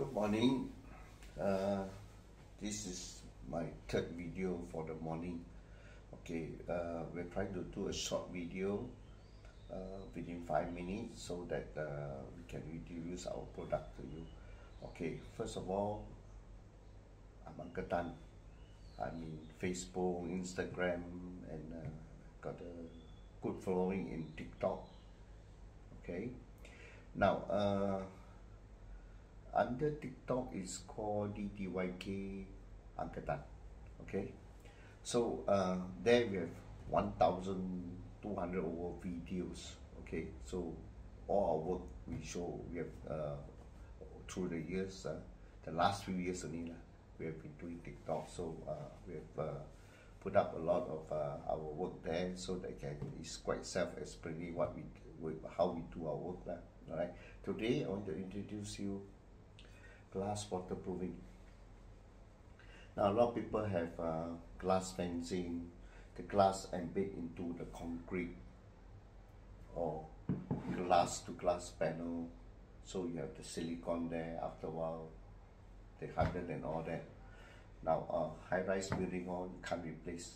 Good morning. Uh, this is my third video for the morning. Okay, uh, we're trying to do a short video uh, within five minutes so that uh, we can introduce our product to you. Okay, first of all, I'm Uncle Tan. I'm in Facebook, Instagram, and uh, got a good following in TikTok. Okay, now uh, under TikTok is called DTYK Uncle Tan. Okay, so uh, there we have 1,200 over videos. Okay, so all our work we show we have uh, through the years, uh, the last few years only we have been doing TikTok. So uh, we have uh, put up a lot of uh, our work there, so that can it's quite self-explanatory what we, how we do our work lah. Right. Today I want to introduce you glass waterproofing. Now a lot of people have uh, glass fencing, the glass embedded into the concrete or glass to glass panel. So you have the silicone there after a while, they harden and all that. Now uh, high rise building all can't replace.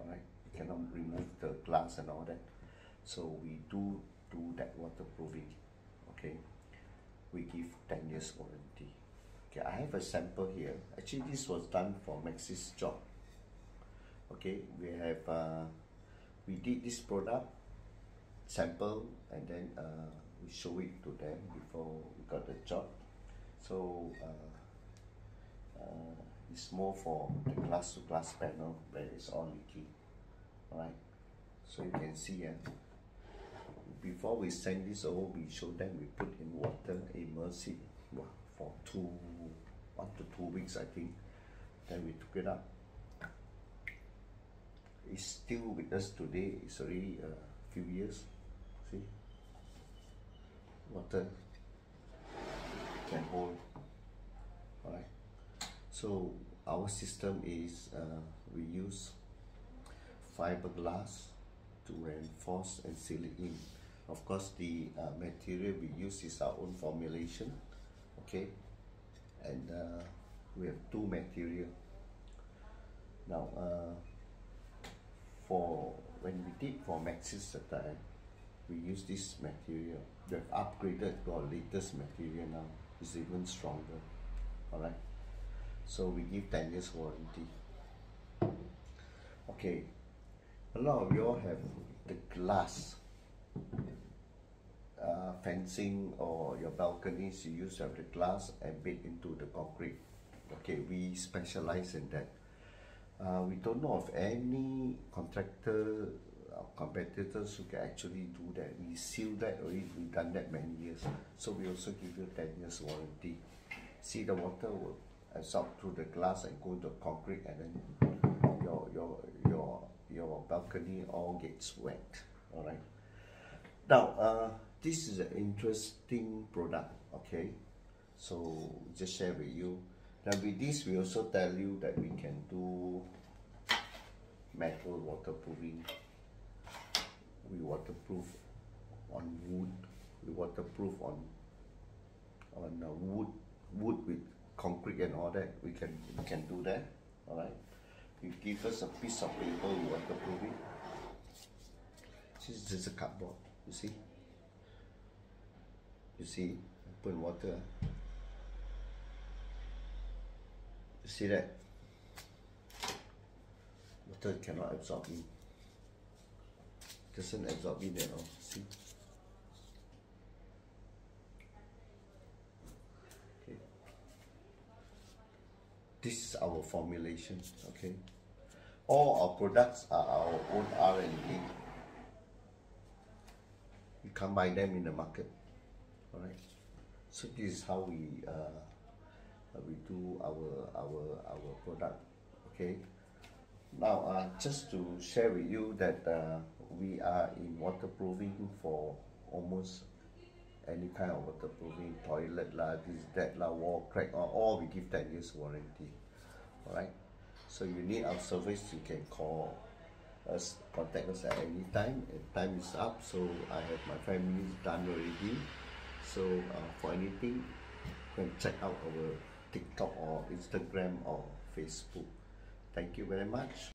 Alright, you cannot remove the glass and all that. So we do do that waterproofing. Okay. We give 10 years warranty. Okay, I have a sample here. Actually, this was done for Maxis job. Okay, we have uh, we did this product sample and then uh, we show it to them before we got the job. So uh, uh, it's more for the glass to glass panel where it's all leaking. Alright, so you can see uh, before we send this over, we show them we put in water, immerse it for two, one to two weeks, I think. Then we took it up. It's still with us today. It's already a few years. See, water can hold. All right. So our system is uh, we use fiberglass to reinforce and seal it in. Of course, the uh, material we use is our own formulation, okay? And uh, we have two material. Now, uh, for when we did for Maxis at the time, we use this material. We have upgraded to our latest material now. It's even stronger, all right? So we give 10 years warranty. Okay, a lot of you all have the glass uh, fencing or your balconies, you use the glass embed into the concrete. Okay, we specialize in that. Uh, we don't know of any contractor or competitors who can actually do that. We seal that already, we've done that many years. So we also give you 10 years warranty. See the water will absorb through the glass and go to concrete and then your your your your balcony all gets wet. Alright. Now uh this is an interesting product, okay? So just share with you. Now with this, we also tell you that we can do metal waterproofing. We waterproof on wood. We waterproof on on uh, wood wood with concrete and all that. We can we can do that. All right. You give us a piece of paper, we waterproof it. This is just a cardboard. You see. You see, put in water. You see that? Water cannot absorb in. Doesn't absorb in at all. See? Okay. This is our formulation, okay? All our products are our own R&D. You can't buy them in the market. All right so this is how we uh, we do our our our product. Okay? Now uh, just to share with you that uh, we are in waterproofing for almost any kind of waterproofing toilet lah this that lah wall crack all, all we give 10 years warranty. All right so you need our service you can call us contact us at any time time is up so i have my family done already so uh, for anything go and check out our TikTok or Instagram or Facebook. Thank you very much.